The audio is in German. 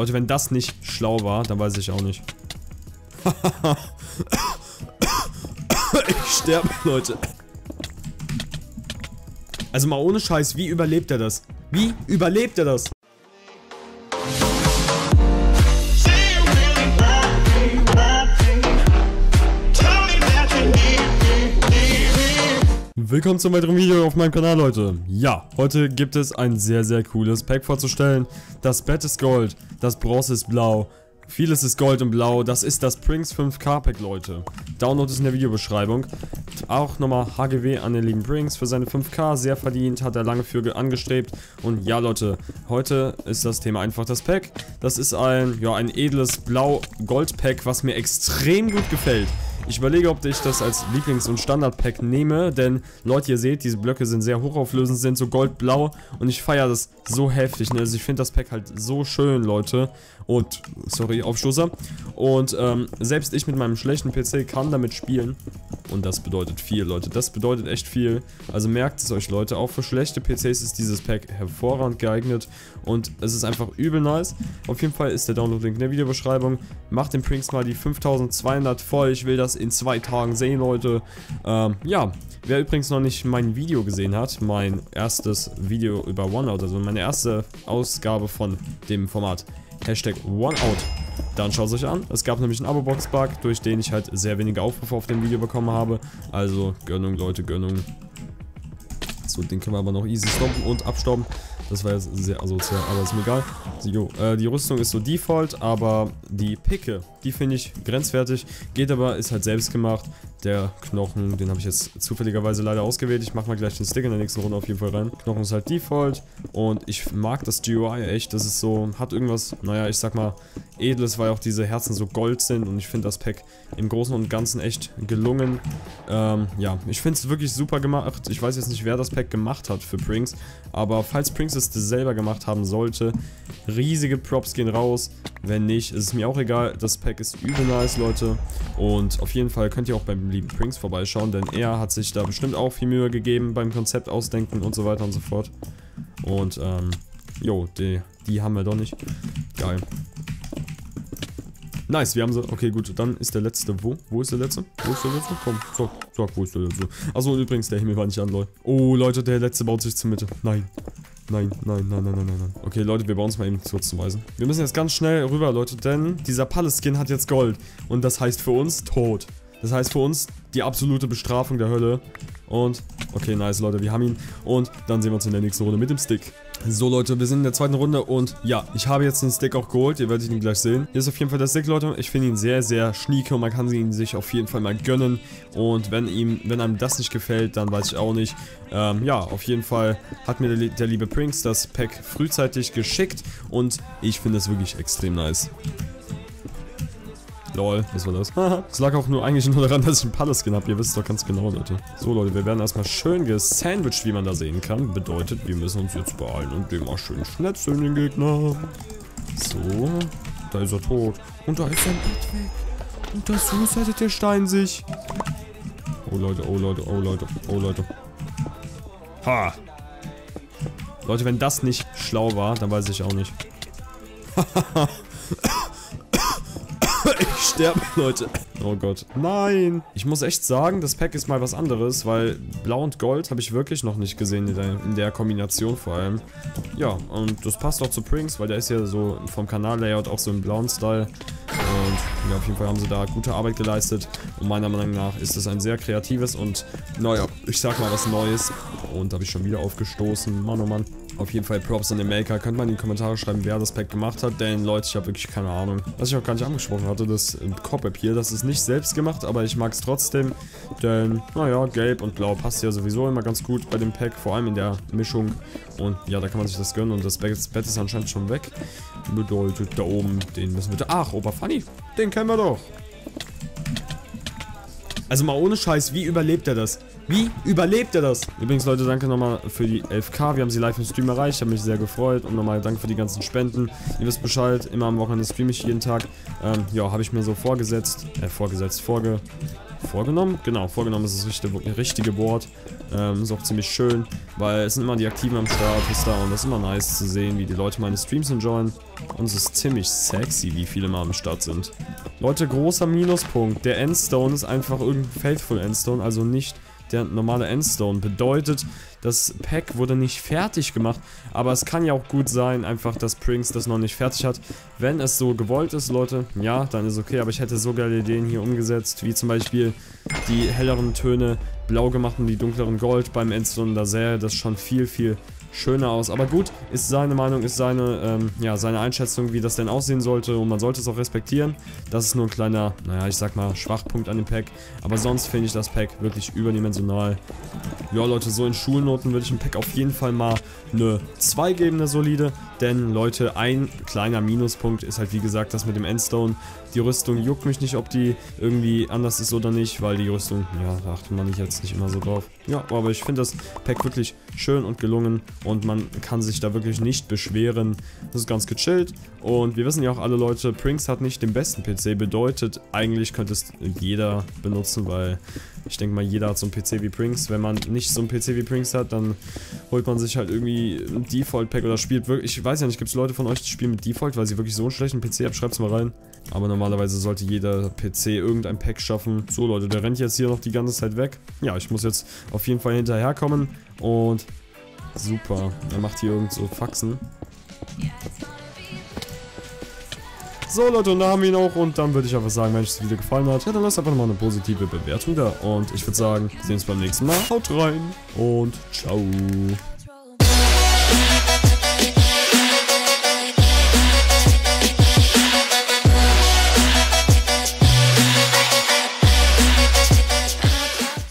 Leute, wenn das nicht schlau war, dann weiß ich auch nicht. ich sterbe, Leute. Also mal ohne Scheiß, wie überlebt er das? Wie überlebt er das? Willkommen zum weiteren Video auf meinem Kanal, Leute. Ja, heute gibt es ein sehr, sehr cooles Pack vorzustellen. Das Bett ist Gold, das Bronze ist Blau, vieles ist Gold und Blau. Das ist das Prinks 5K Pack, Leute. Download ist in der Videobeschreibung. Auch nochmal HGW an den lieben Prinks für seine 5K. Sehr verdient, hat er lange für angestrebt. Und ja, Leute, heute ist das Thema einfach das Pack. Das ist ein, ja, ein edles Blau-Gold-Pack, was mir extrem gut gefällt. Ich überlege, ob ich das als Lieblings- und Standard-Pack nehme, denn Leute, ihr seht, diese Blöcke sind sehr hochauflösend, sind so goldblau und ich feiere das so heftig, ne? Also ich finde das Pack halt so schön, Leute. Und, sorry, Aufstoßer. Und ähm, selbst ich mit meinem schlechten PC kann damit spielen. Und das bedeutet viel, Leute. Das bedeutet echt viel. Also merkt es euch, Leute. Auch für schlechte PCs ist dieses Pack hervorragend geeignet. Und es ist einfach übel nice. Auf jeden Fall ist der Download-Link in der Videobeschreibung. Macht den Prinks mal die 5200 voll. Ich will das in zwei Tagen sehen, Leute. Ähm, ja, wer übrigens noch nicht mein Video gesehen hat, mein erstes Video über OneOut, also meine erste Ausgabe von dem Format, Hashtag OneOut. Dann schaut es euch an. Es gab nämlich einen Abo-Box-Bug, durch den ich halt sehr wenige Aufrufe auf dem Video bekommen habe. Also Gönnung, Leute, Gönnung. So, den können wir aber noch easy stoppen und abstauben. Das war jetzt sehr asozial, aber ist mir egal. So, äh, die Rüstung ist so Default, aber die Picke, die finde ich grenzwertig. Geht aber, ist halt selbst gemacht. Der Knochen, den habe ich jetzt zufälligerweise leider ausgewählt. Ich mache mal gleich den Stick in der nächsten Runde auf jeden Fall rein. Knochen ist halt Default und ich mag das GUI echt. Das ist so, hat irgendwas, naja, ich sag mal, edles, weil auch diese Herzen so gold sind und ich finde das Pack im Großen und Ganzen echt gelungen. Ähm, ja, ich finde es wirklich super gemacht. Ich weiß jetzt nicht, wer das Pack gemacht hat für Prinks, aber falls Prinks es selber gemacht haben sollte, riesige Props gehen raus. Wenn nicht, ist es mir auch egal. Das Pack ist übel nice, Leute. Und auf jeden Fall könnt ihr auch beim lieben Prinks vorbeischauen, denn er hat sich da bestimmt auch viel Mühe gegeben beim Konzept ausdenken und so weiter und so fort. Und, ähm, jo, die, die haben wir doch nicht. Geil. Nice, wir haben sie. Okay, gut, dann ist der letzte. Wo? Wo ist der letzte? Wo ist der letzte? Komm, sag, sag, wo ist der letzte? Achso, übrigens, der Himmel war nicht an, Leute. Oh, Leute, der letzte baut sich zur Mitte. Nein. Nein, nein, nein, nein, nein, nein. Okay, Leute, wir bauen uns mal eben kurz zum Weisen. Wir müssen jetzt ganz schnell rüber, Leute, denn dieser Palace-Skin hat jetzt Gold. Und das heißt für uns Tod. Das heißt für uns die absolute Bestrafung der Hölle. Und, okay, nice, Leute, wir haben ihn. Und dann sehen wir uns in der nächsten Runde mit dem Stick. So Leute, wir sind in der zweiten Runde und ja, ich habe jetzt den Stick auch geholt, ihr werdet ihn gleich sehen. Hier ist auf jeden Fall der Stick, Leute. Ich finde ihn sehr, sehr schnieke und man kann ihn sich auf jeden Fall mal gönnen. Und wenn ihm, wenn einem das nicht gefällt, dann weiß ich auch nicht. Ähm, ja, auf jeden Fall hat mir der, der liebe Prinks das Pack frühzeitig geschickt und ich finde es wirklich extrem nice. Lol, was war das? Es lag auch nur eigentlich nur daran, dass ich einen Palace-Skin habe. Ihr wisst doch ganz genau, Leute. So, Leute, wir werden erstmal schön gesandwiched, wie man da sehen kann. Bedeutet, wir müssen uns jetzt beeilen und dem mal schön schnetzeln, den Gegner. So, da ist er tot. Und da ist sein Bett weg. Und da suicidet der Stein sich. Oh, Leute, oh, Leute, oh, Leute, oh, Leute. Ha! Leute, wenn das nicht schlau war, dann weiß ich auch nicht. Ich sterbe, Leute. Oh Gott. Nein. Ich muss echt sagen, das Pack ist mal was anderes, weil Blau und Gold habe ich wirklich noch nicht gesehen in der, in der, Kombination vor allem. Ja, und das passt auch zu Prinks, weil der ist ja so vom Kanal-Layout auch so im blauen Style. Und ja, auf jeden Fall haben sie da gute Arbeit geleistet. Und meiner Meinung nach ist es ein sehr kreatives und, naja, ich sag mal was Neues. Und da habe ich schon wieder aufgestoßen. Mann, oh Mann. Auf jeden Fall Props an den Maker. Könnt mal in die Kommentare schreiben, wer das Pack gemacht hat. Denn Leute, ich habe wirklich keine Ahnung. Was ich auch gar nicht angesprochen hatte, das Copap hier, das ist nicht selbst gemacht, aber ich mag es trotzdem. Denn, naja, gelb und blau passt ja sowieso immer ganz gut bei dem Pack. Vor allem in der Mischung. Und ja, da kann man sich das gönnen. Und das Bett ist anscheinend schon weg. Bedeutet, da oben, den müssen wir... Ach, Opa Funny, den kennen wir doch. Also mal ohne Scheiß, wie überlebt er das? Wie überlebt er das? Übrigens, Leute, danke nochmal für die 11k. Wir haben sie live im Stream erreicht. Ich habe mich sehr gefreut. Und nochmal danke für die ganzen Spenden. Ihr wisst Bescheid, immer am Wochenende streame ich jeden Tag. Ähm, ja, habe ich mir so vorgesetzt. Äh, vorgesetzt, vorge... vorgenommen? Genau, vorgenommen ist das richtige, richtige Wort. Ähm, ist auch ziemlich schön, weil es sind immer die Aktiven am Start, ist da und das ist immer nice zu sehen, wie die Leute meine Streams enjoyen. Und es ist ziemlich sexy, wie viele mal am Start sind. Leute, großer Minuspunkt. Der Endstone ist einfach irgendein Faithful Endstone, also nicht der normale Endstone. Bedeutet, das Pack wurde nicht fertig gemacht, aber es kann ja auch gut sein, einfach, dass Prinks das noch nicht fertig hat. Wenn es so gewollt ist, Leute, ja, dann ist okay, aber ich hätte so geile Ideen hier umgesetzt, wie zum Beispiel die helleren Töne blau gemacht und die dunkleren gold beim Endstone. Da sähe das schon viel, viel schöner aus. Aber gut, ist seine Meinung, ist seine, ähm, ja, seine Einschätzung, wie das denn aussehen sollte und man sollte es auch respektieren. Das ist nur ein kleiner, naja, ich sag mal, Schwachpunkt an dem Pack. Aber sonst finde ich das Pack wirklich überdimensional. Ja, Leute, so in Schulnoten würde ich dem Pack auf jeden Fall mal eine 2 geben, eine solide. Denn, Leute, ein kleiner Minuspunkt ist halt, wie gesagt, das mit dem Endstone. Die Rüstung juckt mich nicht, ob die irgendwie anders ist oder nicht, weil die Rüstung, ja, da achtet man nicht jetzt nicht immer so drauf. Ja, aber ich finde das Pack wirklich schön und gelungen und man kann sich da wirklich nicht beschweren. Das ist ganz gechillt und wir wissen ja auch alle Leute, Prinks hat nicht den besten PC, bedeutet eigentlich könnte es jeder benutzen, weil ich denke mal jeder hat so einen PC wie Prinks. Wenn man nicht so einen PC wie Prinks hat, dann holt man sich halt irgendwie ein Default-Pack oder spielt wirklich, ich weiß ja nicht, gibt es Leute von euch, die spielen mit Default, weil sie wirklich so einen schlechten PC haben, schreibt's mal rein. Aber normalerweise sollte jeder PC irgendein Pack schaffen. So Leute, der rennt jetzt hier noch die ganze Zeit weg. Ja, ich muss jetzt auf jeden Fall hinterherkommen und super, er macht hier irgend so Faxen. So Leute, und da haben wir ihn auch und dann würde ich einfach sagen, wenn euch das Video gefallen hat, dann lasst einfach nochmal eine positive Bewertung da und ich würde sagen, wir sehen uns beim nächsten Mal. Haut rein und ciao.